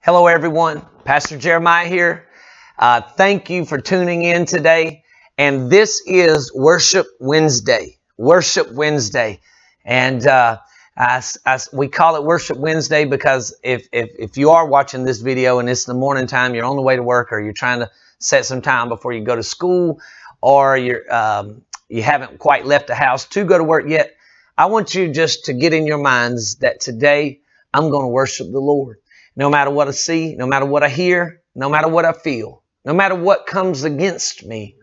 Hello, everyone. Pastor Jeremiah here. Uh, thank you for tuning in today. And this is Worship Wednesday. Worship Wednesday. And uh, I, I, we call it Worship Wednesday because if, if, if you are watching this video and it's the morning time, you're on the way to work or you're trying to set some time before you go to school or you're, um, you haven't quite left the house to go to work yet, I want you just to get in your minds that today I'm going to worship the Lord. No matter what I see, no matter what I hear, no matter what I feel, no matter what comes against me,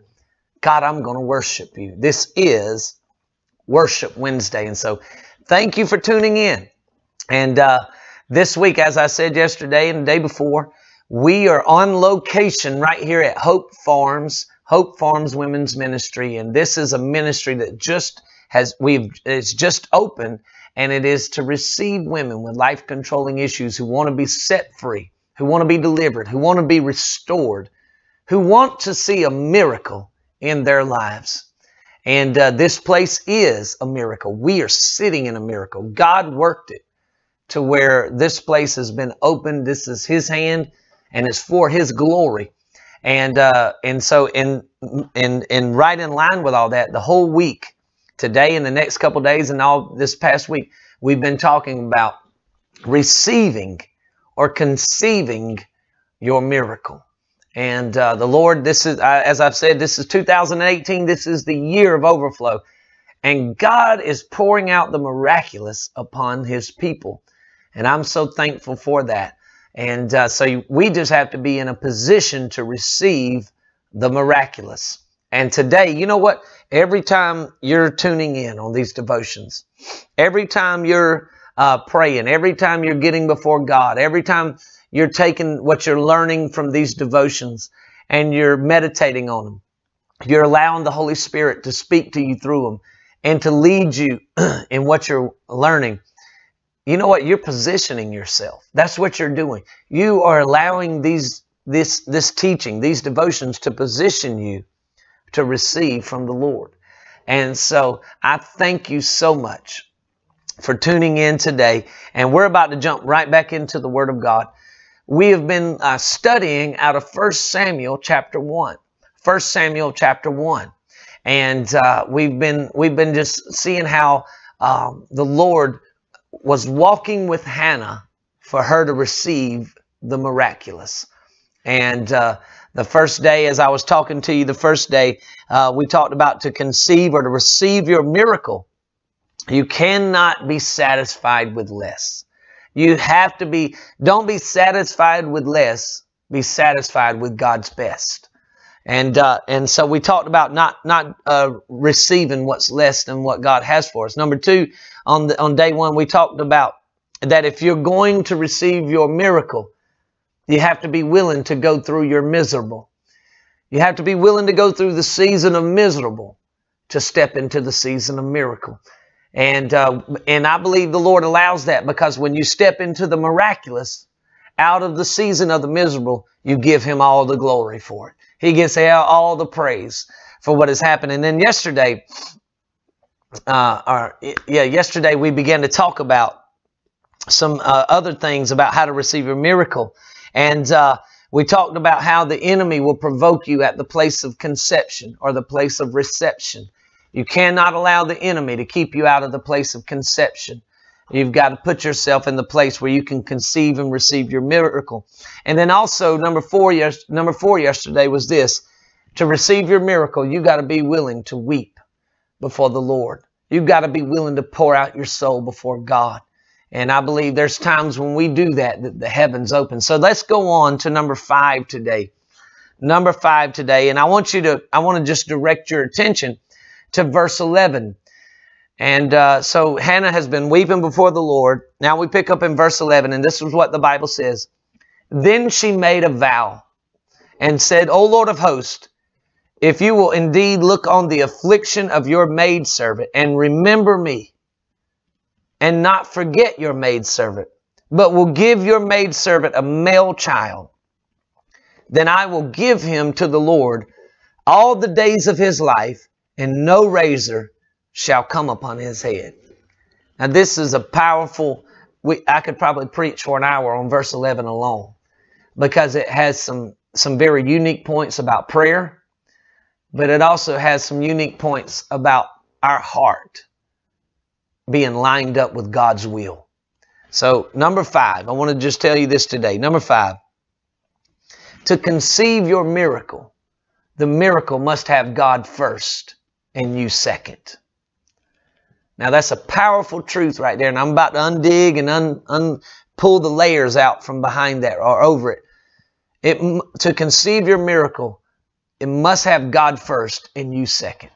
God, I'm going to worship you. This is Worship Wednesday. And so thank you for tuning in. And uh, this week, as I said yesterday and the day before, we are on location right here at Hope Farms, Hope Farms Women's Ministry. And this is a ministry that just has, we've, it's just opened and it is to receive women with life controlling issues who want to be set free, who want to be delivered, who want to be restored, who want to see a miracle in their lives. And uh, this place is a miracle. We are sitting in a miracle. God worked it to where this place has been opened. This is His hand, and it's for His glory. And uh, and so in in in right in line with all that, the whole week today and the next couple days and all this past week, we've been talking about receiving or conceiving your miracle. And uh, the Lord, this is, uh, as I've said, this is 2018. This is the year of overflow. And God is pouring out the miraculous upon His people. And I'm so thankful for that. And uh, so we just have to be in a position to receive the miraculous. And today, you know what? Every time you're tuning in on these devotions, every time you're uh, praying, every time you're getting before God, every time you're taking what you're learning from these devotions and you're meditating on them, you're allowing the Holy Spirit to speak to you through them and to lead you in what you're learning. You know what? You're positioning yourself. That's what you're doing. You are allowing these this this teaching, these devotions to position you to receive from the Lord. And so I thank you so much for tuning in today. And we're about to jump right back into the Word of God. We have been uh, studying out of 1 Samuel chapter 1. 1 Samuel chapter 1. And uh, we've been we've been just seeing how um, the Lord was walking with Hannah for her to receive the miraculous. And uh, the first day, as I was talking to you the first day, uh, we talked about to conceive or to receive your miracle. You cannot be satisfied with less. You have to be, don't be satisfied with less, be satisfied with God's best. And, uh, and so we talked about not, not, uh, receiving what's less than what God has for us. Number two, on the, on day one, we talked about that if you're going to receive your miracle, you have to be willing to go through your miserable. You have to be willing to go through the season of miserable to step into the season of miracle. And, uh, and I believe the Lord allows that because when you step into the miraculous, out of the season of the miserable, you give Him all the glory for it. He gets all the praise for what has happened. And then yesterday, uh, or, yeah, yesterday we began to talk about some uh, other things about how to receive a miracle. And uh, we talked about how the enemy will provoke you at the place of conception or the place of reception. You cannot allow the enemy to keep you out of the place of conception. You've got to put yourself in the place where you can conceive and receive your miracle. And then also number four, yes, number four yesterday was this. To receive your miracle, you got to be willing to weep before the Lord. You've got to be willing to pour out your soul before God. And I believe there's times when we do that, that the heavens open. So let's go on to number five today. Number five today. And I want you to, I want to just direct your attention to verse 11. And uh, so Hannah has been weeping before the Lord. Now we pick up in verse 11, and this is what the Bible says. Then she made a vow and said, O Lord of hosts, if you will indeed look on the affliction of your maidservant and remember me, and not forget your maidservant, but will give your maidservant a male child, then I will give him to the Lord all the days of his life, and no razor shall come upon his head. Now, this is a powerful, we, I could probably preach for an hour on verse 11 alone. because it has some, some very unique points about prayer, but it also has some unique points about our heart being lined up with God's will. So, number five, I want to just tell you this today. Number five, to conceive your miracle, the miracle must have God first and you second. Now, that's a powerful truth right there, and I'm about to undig and un, un, pull the layers out from behind that or over it. It to conceive your miracle, it must have God first and you second.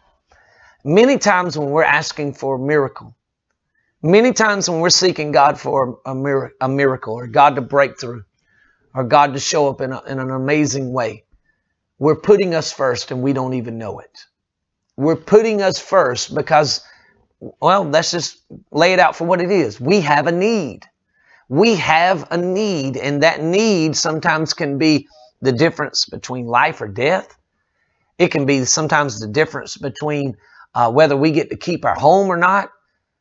Many times when we're asking for a miracle, many times when we're seeking God for a, mir- a miracle or God to break through or God to show up in, a, in an amazing way, we're putting us first and we don't even know it. We're putting us first because, well, let's just lay it out for what it is. We have a need we have a need, and that need sometimes can be the difference between life or death. It can be sometimes the difference between uh, whether we get to keep our home or not.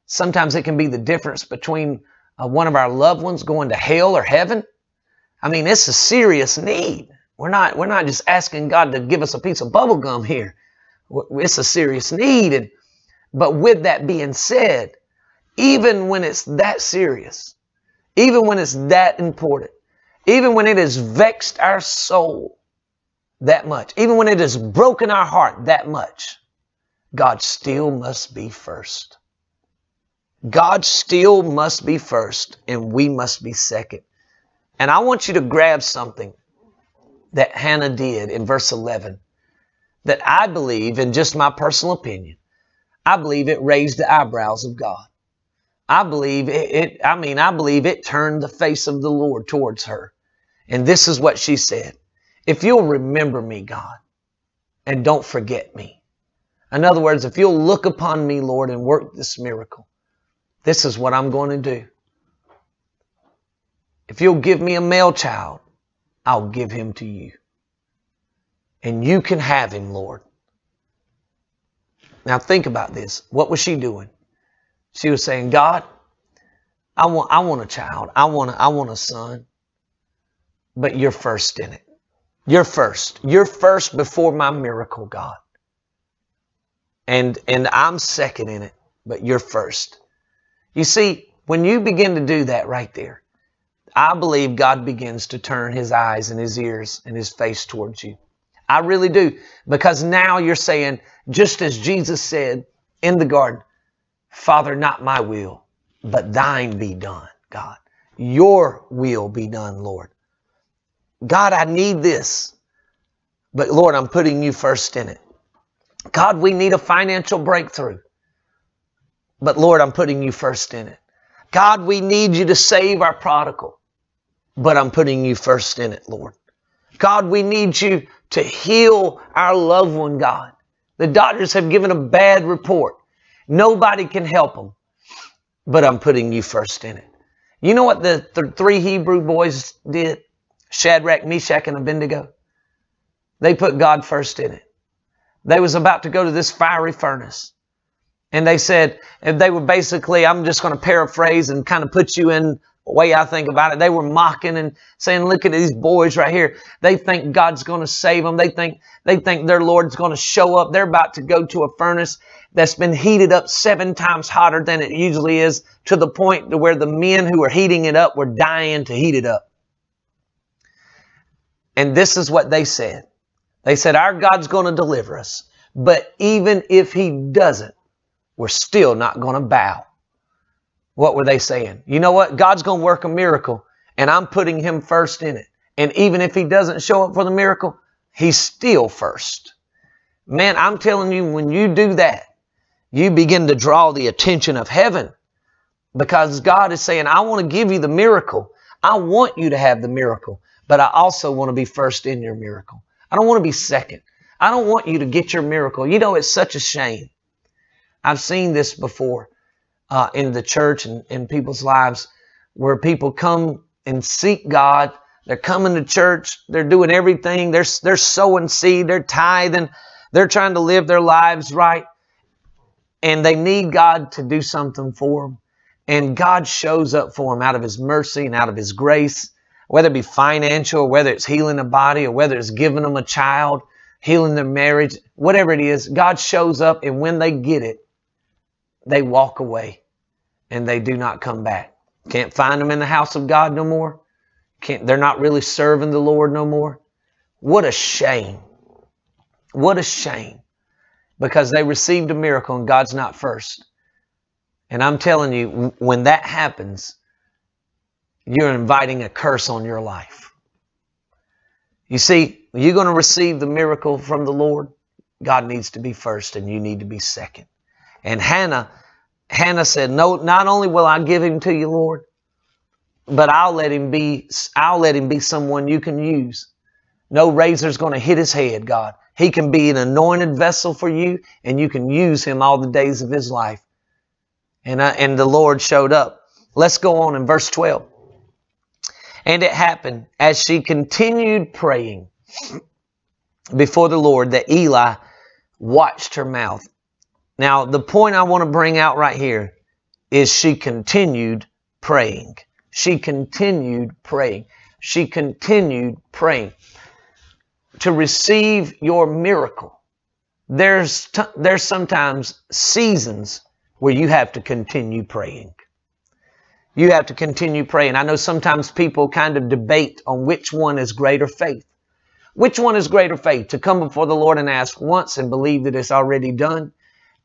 Sometimes it can be the difference between uh, one of our loved ones going to hell or heaven. I mean, it's a serious need. We're not, we're not just asking God to give us a piece of bubble gum here. It's a serious need. And, but with that being said, even when it's that serious, even when it's that important, even when it has vexed our soul that much, even when it has broken our heart that much, God still must be first. God still must be first, and we must be second. And I want you to grab something that Hannah did in verse 11 that I believe, in just my personal opinion, I believe it raised the eyebrows of God. I believe it, it, I mean, I believe it turned the face of the Lord towards her. And this is what she said. If you'll remember me, God, and don't forget me. In other words, if you'll look upon me, Lord, and work this miracle, this is what I'm going to do. If you'll give me a male child, I'll give him to you. And you can have him, Lord. Now think about this. What was she doing? She was saying, God, I want, I want a child. I want, I want a son. But you're first in it. You're first. You're first before my miracle, God. And, and I'm second in it, but you're first. You see, when you begin to do that right there, I believe God begins to turn his eyes and his ears and his face towards you. I really do. Because now you're saying, just as Jesus said in the garden, Father, not my will, but thine be done, God. Your will be done, Lord. God, I need this. But Lord, I'm putting you first in it. God, we need a financial breakthrough. But Lord, I'm putting you first in it. God, we need you to save our prodigal. But I'm putting you first in it, Lord. God, we need you to heal our loved one, God. The doctors have given a bad report. Nobody can help them, but I'm putting you first in it. You know what the th- three Hebrew boys did? Shadrach, Meshach, and Abednego. They put God first in it. They was about to go to this fiery furnace. And they said, and they were basically, I'm just going to paraphrase and kind of put you in the way I think about it, they were mocking and saying, look at these boys right here. They think God's going to save them. They think, they think their Lord's going to show up. They're about to go to a furnace that's been heated up seven times hotter than it usually is to the point to where the men who were heating it up were dying to heat it up. And this is what they said. They said, our God's going to deliver us. But even if he doesn't, we're still not going to bow. What were they saying? You know what? God's going to work a miracle and I'm putting him first in it. And even if he doesn't show up for the miracle, he's still first. Man, I'm telling you, when you do that, you begin to draw the attention of heaven because God is saying, I want to give you the miracle. I want you to have the miracle, but I also want to be first in your miracle. I don't want to be second. I don't want you to get your miracle. You know, it's such a shame. I've seen this before uh, in the church and in people's lives where people come and seek God. They're coming to church. They're doing everything. They're, they're sowing seed. They're tithing. They're trying to live their lives right. And they need God to do something for them. And God shows up for them out of His mercy and out of His grace. whether it be financial, whether it's healing a body, or whether it's giving them a child, healing their marriage, whatever it is, God shows up and when they get it, they walk away and they do not come back. Can't find them in the house of God no more. Can't, they're not really serving the Lord no more. What a shame. What a shame. Because they received a miracle and God's not first. And I'm telling you, when that happens, you're inviting a curse on your life. You see, you're going to receive the miracle from the Lord. God needs to be first and you need to be second. And Hannah, Hannah said, No, not only will I give him to you, Lord, but I'll let him be, I'll let him be someone you can use. No razor's going to hit his head, God. He can be an anointed vessel for you and you can use him all the days of his life. And, I, and the Lord showed up. Let's go on in verse 12. And it happened as she continued praying before the Lord that Eli watched her mouth. Now, the point I want to bring out right here is she continued praying. She continued praying. She continued praying. To receive your miracle, there's, t- there's sometimes seasons where you have to continue praying. You have to continue praying. I know sometimes people kind of debate on which one is greater faith. Which one is greater faith? To come before the Lord and ask once and believe that it's already done?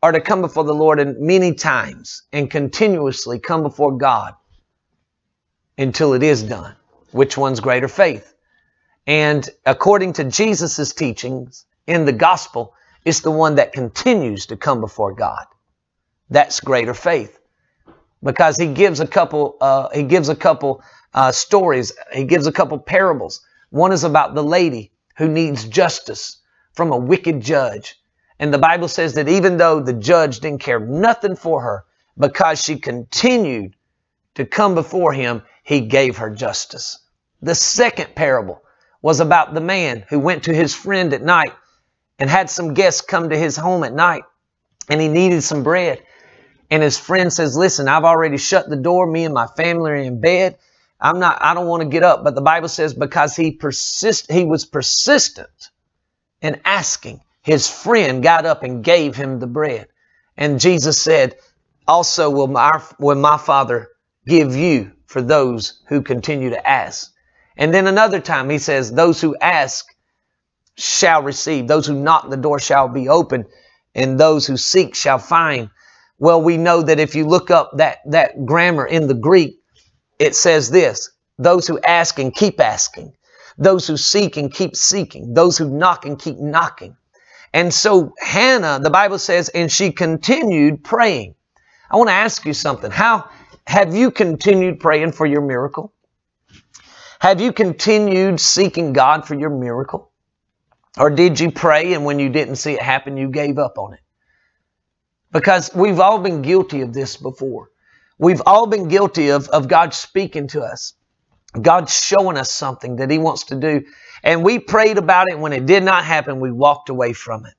Or to come before the Lord and many times and continuously come before God until it is done? Which one's greater faith? And according to Jesus' teachings in the gospel, it's the one that continues to come before God. That's greater faith. Because he gives a couple, uh, he gives a couple uh, stories. He gives a couple parables. One is about the lady who needs justice from a wicked judge. And the Bible says that even though the judge didn't care nothing for her, because she continued to come before him, he gave her justice. The second parable was about the man who went to his friend at night and had some guests come to his home at night and he needed some bread. And his friend says, listen, I've already shut the door. Me and my family are in bed. I'm not, I don't want to get up. But the Bible says because he persist, he was persistent in asking, his friend got up and gave him the bread. And Jesus said, also will my, will my father give you for those who continue to ask. And then another time he says, those who ask shall receive. Those who knock, the door shall be open. And those who seek shall find. Well, we know that if you look up that, that grammar in the Greek, it says this, those who ask and keep asking, those who seek and keep seeking, those who knock and keep knocking. And so Hannah, the Bible says, and she continued praying. I want to ask you something. How have you continued praying for your miracle? Have you continued seeking God for your miracle? Or did you pray and when you didn't see it happen, you gave up on it? Because we've all been guilty of this before. We've all been guilty of, of God speaking to us. God showing us something that He wants to do. And we prayed about it. When it did not happen, we walked away from it.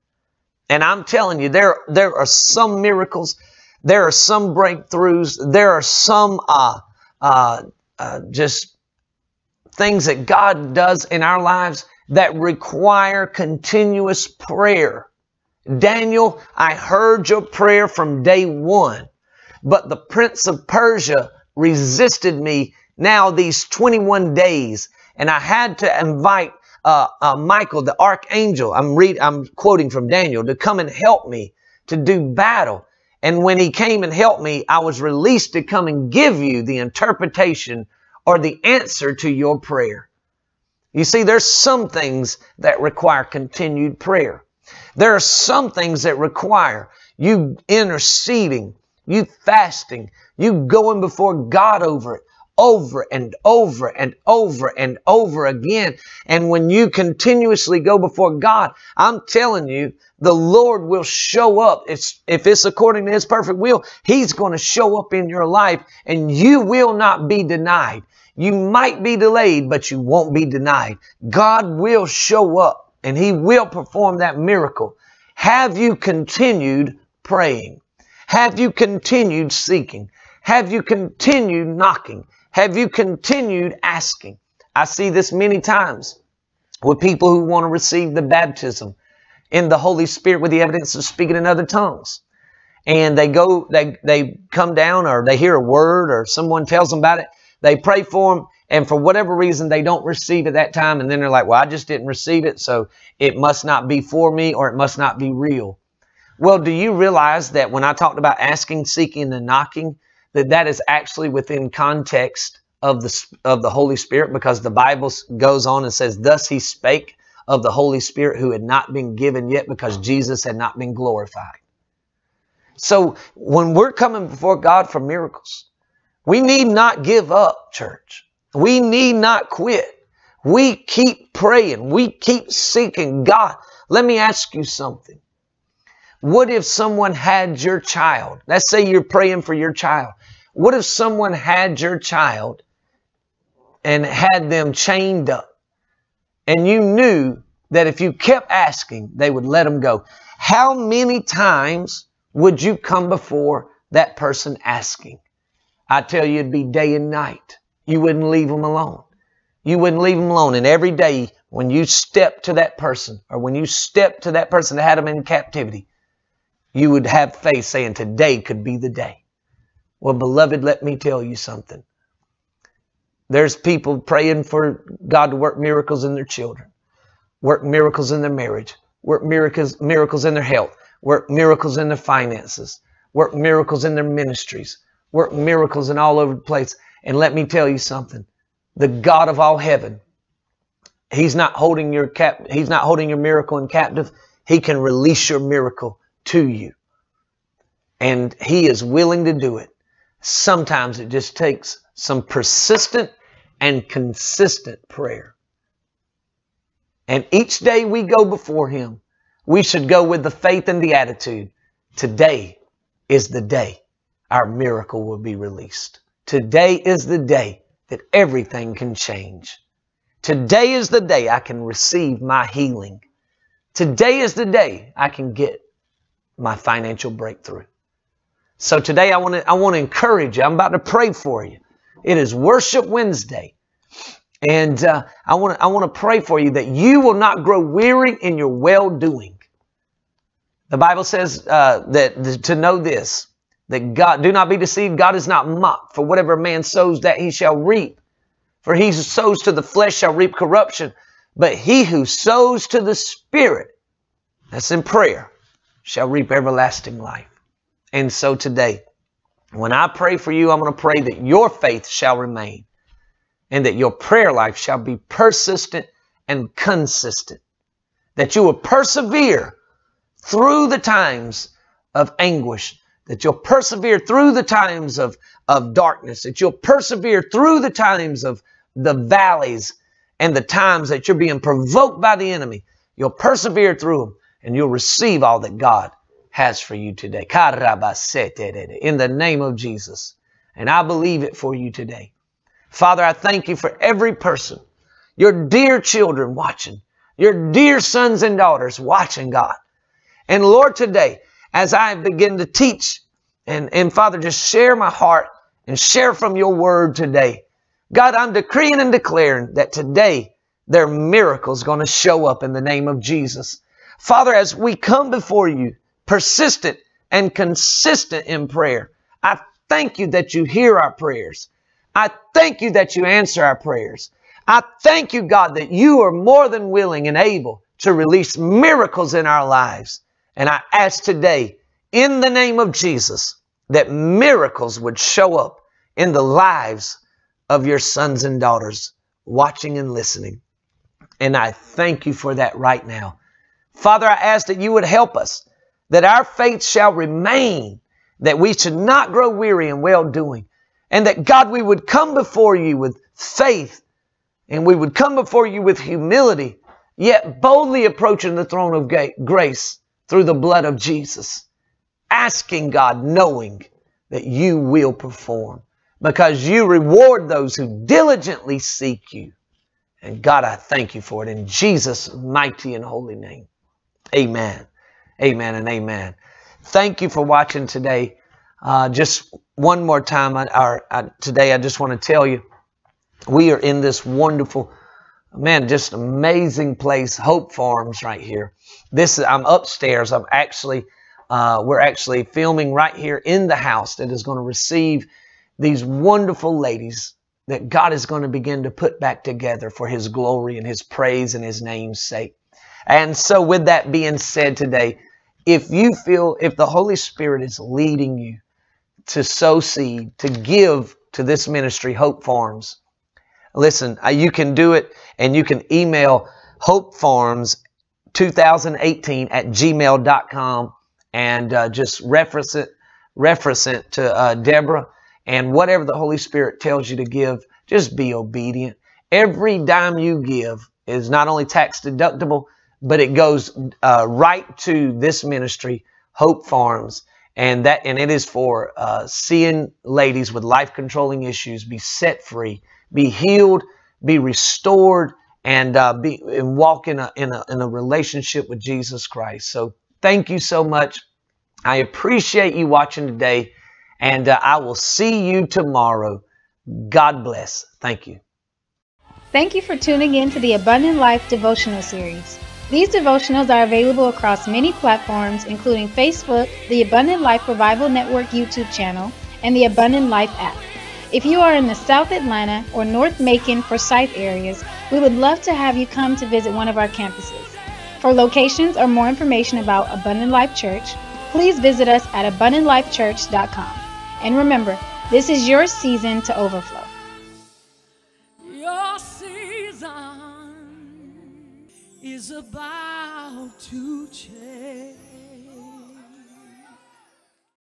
And I'm telling you, there, there are some miracles. There are some breakthroughs. There are some, uh, uh, uh, just things that God does in our lives that require continuous prayer. Daniel, I heard your prayer from day one, but the prince of Persia resisted me now these 21 days, and I had to invite uh, uh, Michael, the archangel. I'm read, I'm quoting from Daniel to come and help me to do battle. And when he came and helped me, I was released to come and give you the interpretation or the answer to your prayer. You see, there's some things that require continued prayer. There are some things that require you interceding, you fasting, you going before God over it, over and over and over and over again. And when you continuously go before God, I'm telling you, the Lord will show up. It's, if it's according to His perfect will, He's going to show up in your life and you will not be denied. You might be delayed, but you won't be denied. God will show up and he will perform that miracle. Have you continued praying? Have you continued seeking? Have you continued knocking? Have you continued asking? I see this many times with people who want to receive the baptism in the Holy Spirit with the evidence of speaking in other tongues. And they go, they, they come down or they hear a word or someone tells them about it. They pray for them. And for whatever reason, they don't receive at that time. And then they're like, well, I just didn't receive it. So it must not be for me or it must not be real. Well, do you realize that when I talked about asking, seeking, and knocking, that that is actually within context of the, of the Holy Spirit because the Bible goes on and says, thus he spake of the Holy Spirit who had not been given yet because Jesus had not been glorified. So when we're coming before God for miracles, we need not give up, church. We need not quit. We keep praying. We keep seeking God. Let me ask you something. What if someone had your child? Let's say you're praying for your child. What if someone had your child and had them chained up and you knew that if you kept asking, they would let them go? How many times would you come before that person asking? I tell you, it'd be day and night. You wouldn't leave them alone. You wouldn't leave them alone. And every day when you step to that person or when you step to that person that had them in captivity, you would have faith saying today could be the day. Well, beloved, let me tell you something. There's people praying for God to work miracles in their children, work miracles in their marriage, work miracles, miracles in their health, work miracles in their finances, work miracles in their ministries, work miracles in all over the place. And let me tell you something. The God of all heaven, He's not holding your cap, He's not holding your miracle in captive. He can release your miracle to you. And He is willing to do it. Sometimes it just takes some persistent and consistent prayer. And each day we go before Him, we should go with the faith and the attitude. Today is the day our miracle will be released. Today is the day that everything can change. Today is the day I can receive my healing. Today is the day I can get my financial breakthrough. So today I want to I want to encourage you. I'm about to pray for you. It is Worship Wednesday. And uh, I want to I want to pray for you that you will not grow weary in your well doing. The Bible says uh, that to know this that God, do not be deceived, God is not mocked. For whatever a man sows, that he shall reap. For he who sows to the flesh shall reap corruption, but he who sows to the Spirit, that's in prayer, shall reap everlasting life. And so today, when I pray for you, I'm going to pray that your faith shall remain and that your prayer life shall be persistent and consistent. That you will persevere through the times of anguish that you'll persevere through the times of, of darkness, that you'll persevere through the times of the valleys and the times that you're being provoked by the enemy. You'll persevere through them and you'll receive all that God has for you today. In the name of Jesus. And I believe it for you today. Father, I thank you for every person, your dear children watching, your dear sons and daughters watching, God. And Lord, today, as I begin to teach and, and Father, just share my heart and share from your word today. God, I'm decreeing and declaring that today their miracles going to show up in the name of Jesus. Father, as we come before you, persistent and consistent in prayer, I thank you that you hear our prayers. I thank you that you answer our prayers. I thank you, God, that you are more than willing and able to release miracles in our lives. And I ask today, in the name of Jesus, that miracles would show up in the lives of your sons and daughters watching and listening. And I thank you for that right now. Father, I ask that you would help us, that our faith shall remain, that we should not grow weary in well doing, and that God, we would come before you with faith and we would come before you with humility, yet boldly approaching the throne of grace through the blood of Jesus. Asking God, knowing that you will perform because you reward those who diligently seek you. And God, I thank you for it in Jesus' mighty and holy name. Amen. Amen and amen. Thank you for watching today. Uh, just one more time, I, or, I, today I just want to tell you We are in this wonderful, man, just amazing place, Hope Farms, right here. This is I'm upstairs. I'm actually uh, we're actually filming right here in the house that is going to receive these wonderful ladies that God is going to begin to put back together for His glory and His praise and His name's sake. And so, with that being said today, if you feel, if the Holy Spirit is leading you to sow seed, to give to this ministry, Hope Farms, listen, uh, you can do it and you can email Hope Farms 2018 at gmail.com and uh, just reference it, reference it to uh, Deborah and whatever the Holy Spirit tells you to give, just be obedient. Every dime you give is not only tax deductible, but it goes uh, right to this ministry, Hope Farms, and that and it is for uh, seeing ladies with life controlling issues be set free, be healed, be restored, and uh, be and walk in a, in a in a relationship with Jesus Christ. So thank you so much. I appreciate you watching today. And uh, I will see you tomorrow. God bless. Thank you. Thank you for tuning in to the Abundant Life devotional series. These devotionals are available across many platforms, including Facebook, the Abundant Life Revival Network YouTube channel, and the Abundant Life app. If you are in the South Atlanta or North Macon, Forsyth areas, we would love to have you come to visit one of our campuses. For locations or more information about Abundant Life Church, please visit us at abundantlifechurch.com. And remember, this is your season to overflow. Is about to change.